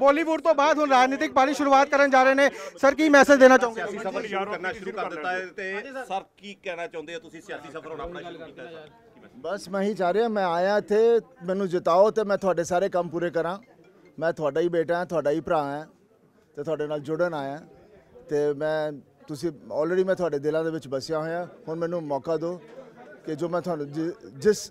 ਬਾਲੀਵੁੱਡ ਤੋਂ ਬਾਅਦ ਹੁਣ ਰਾਜਨੀਤਿਕ ਪਾਰੀ ਸ਼ੁਰੂਆਤ ਕਰਨ ਜਾ ਰਹੇ ਨੇ। ਸਰ ਕੀ ਮੈਸੇਜ ਦੇਣਾ ਚਾਹੋਗੇ? ਸਿਆਸੀ ਸਫ਼ਰ ਸ਼ੁਰੂ ਕਰਨਾ ਸ਼ੁਰੂ ਕਰ ਦਿੱਤਾ ਹੈ ਤੇ ਸਰ ਕੀ ਕਹਿਣਾ ਚਾਹੁੰਦੇ ਹੋ ਤੁਸੀਂ? ਸਿਆਸੀ ਸਫ਼ਰ ਹੁਣ ਆਪਣਾ ਸ਼ੁਰੂ ਕੀਤਾ ਹੈ? ਬਸ ਮੈਂ ਹੀ ਚਾਹ ਰਿਹਾ ਮੈਂ ਆਇਆ ਇੱਥੇ ਮੈਨੂੰ ਜਿਤਾਓ ਤੇ ਮੈਂ ਤੁਹਾਡੇ ਸਾਰੇ ਕੰਮ ਪੂਰੇ ਕਰਾਂ। ਮੈਂ ਤੁਹਾਡਾ ਹੀ ਬੇਟਾ ਹਾਂ ਤੁਹਾਡਾ ਹੀ ਭਰਾ ਹਾਂ ਤੇ ਤੁਹਾਡੇ ਨਾਲ ਜੁੜਨ ਆਇਆ ਤੇ ਮੈਂ ਤੁਸੀਂ ਆਲਰੇਡੀ ਮੈਂ ਤੁਹਾਡੇ ਦਿਲਾਂ ਦੇ ਵਿੱਚ ਵਸਿਆ ਹੋਇਆ। ਹੁਣ ਮੈਨੂੰ ਮੌਕਾ ਦਿਓ ਕਿ ਜੋ ਮੈਂ ਤੁਹਾਨੂੰ ਜਿਸ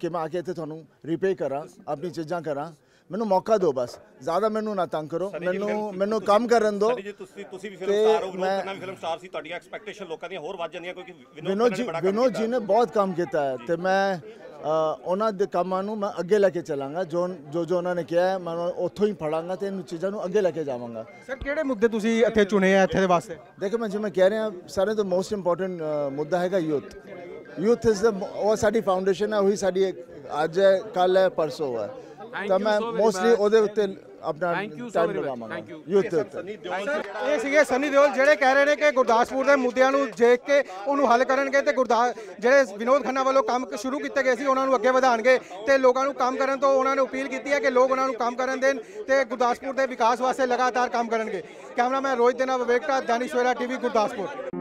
ਕਿ ਮੈਂ ਆ ਕੇ ਇੱਥੇ ਤੁਹਾਨੂੰ ਰੀਪੇ ਕਰਾਂ ਆਪਣੀ ਚੀਜ਼ਾਂ ਕਰਾਂ। ਮੈਨੂੰ ਮੌਕਾ ਦਿਓ ਬਸ। ਜ਼ਿਆਦਾ ਮੈਨੂੰ ਨਾ ਤੰਗ ਕਰੋ। ਮੈਨੂੰ ਮੈਨੂੰ ਕੰਮ ਕਰਨ ਦਿਓ। ਜੀ ਤੁਸੀਂ ਤੁਸੀਂ ਵੀ ਫਿਲਮ ਸਟਾਰ ਹੋ ਵਿਨੋਦ ਮੈਂ- ਖੰਨਾ ਵੀ ਫਿਲਮ ਸਟਾਰ ਸੀ ਤੁਹਾਡੀਆਂ ਐਕਸਪੈਕਟੇਸ਼ਨ ਲੋਕਾਂ ਦੀਆਂ ਹੋਰ ਵੱਧ ਜਾਂਦੀਆਂ ਕਿਉਂਕਿ ਵਿਨੋਦ ਜੀ ਵਿਨੋਦ। ਜੀ ਨੇ ਬਹੁਤ ਕੰਮ ਕੀਤਾ ਹੈ। ਤੇ ਮੈਂ ਉਹਨਾਂ ਦੇ ਕੰਮਾਂ ਨੂੰ ਮੈਂ ਅੱਗੇ ਲੈ ਕੇ ਚੱਲਾਂਗਾ। ਜੋ ਜੋ ਜੋ ਉਹਨਾਂ ਨੇ ਕਿਹਾ ਹੈ ਮੈਂ ਉੱਥੋਂ ਹੀ ਫੜਾਂਗਾ ਤੇ ਇਹਨਾਂ ਚੀਜ਼ਾਂ ਨੂੰ ਅੱਗੇ ਲੈ ਕੇ ਜਾਵਾਂਗਾ। ਸਰ ਕਿਹੜੇ ਮੁੱਦੇ ਤੁਸੀਂ ਇੱਥੇ ਚੁਣੇ ਆ ਇੱਥੇ ਦੇ ਵਾਸਤੇ? ਦੇਖੋ ਮੈਂ ਜਿਵੇਂ ਕਹਿ ਰਿਹਾ ਸਾਰੇ ਤੋਂ ਮੋਸਟ ਇੰਪੋਰਟੈਂਟ ਮੁੱਦਾ ਹੈਗਾ ਯੂਥ। ਯੂਥ ਇਜ਼ ਦ ਉਹ ਸਾਡੀ ਫਾਊਂਡੇਸ਼ਨ ਹੈ ਉਹੀ ਸਾਡੀ ਅੱਜ ਹੈ ਕੱਲ ਹੈ ਪਰਸੋਂ ਹੈ। ਤਾਂ ਮੈਂ ਮੋਸਟਲੀ. ਉਹਦੇ ਉੱਤੇ ਆਪਣਾ ਟਾਈਮ. ਲਗਾਵਾਂਗਾ. ਯੂਥ ਦੇ ਉੱਤੇ ਇਹ ਸੀਗੇ ਸਨੀ ਦਿਓਲ ਜਿਹੜੇ ਕਹਿ ਰਹੇ ਨੇ ਕਿ ਗੁਰਦਾਸਪੁਰ ਦੇ ਮੁੱਦਿਆਂ ਨੂੰ ਦੇਖ ਕੇ ਉਹਨੂੰ ਹੱਲ ਕਰਨਗੇ ਤੇ ਗੁਰਦਾਸ ਜਿਹੜੇ ਵਿਨੋਦ ਖੰਨਾ ਵੱਲੋਂ ਕੰਮ ਸ਼ੁਰੂ ਕੀਤੇ ਗਏ ਸੀ ਉਹਨਾਂ ਨੂੰ ਅੱਗੇ ਵਧਾਣਗੇ ਤੇ ਲੋਕਾਂ ਨੂੰ ਕੰਮ ਕਰਨ ਤੋਂ ਉਹਨਾਂ ਨੇ ਅਪੀਲ ਕੀਤੀ ਹੈ ਕਿ ਲੋਕ ਉਹਨਾਂ ਨੂੰ ਕੰਮ ਕਰਨ ਦੇਣ ਤੇ ਗੁਰਦਾਸਪੁਰ ਦੇ ਵਿਕਾਸ ਵਾਸਤੇ ਲਗਾਤਾਰ ਕੰਮ ਕਰਨਗੇ ਕੈਮਰਾਮੈਨ ਰੋਹਿਤ ਦੇ ਨਾਲ ਵਿਵੇਕ ਟਾ ਦਾਨਿਸ਼ ਸਵੇਰਾ ਟੀਵੀ ਗੁਰਦਾਸਪੁਰ